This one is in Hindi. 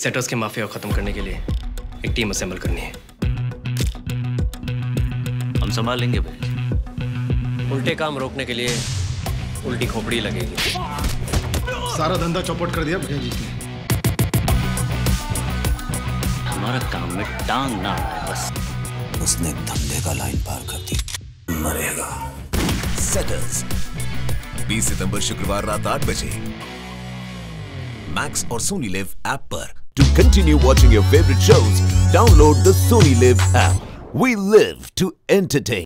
सेटर्स के माफिया को खत्म करने के लिए एक टीम असेंबल करनी है। हम संभाल लेंगे भाई। उल्टे काम रोकने के लिए उल्टी खोपड़ी लगेगी। सारा धंधा चौपट कर दिया भैया जी ने। हमारा काम में टांग ना अड़ाए बस। उसने धंधे का लाइन पार कर दी मरेगा। सेटल्स 20 सितंबर शुक्रवार रात आठ बजे। मैक्स और सोनी लिव ऐप पर To continue watching your favorite shows, download the Sony Live app. We live to entertain.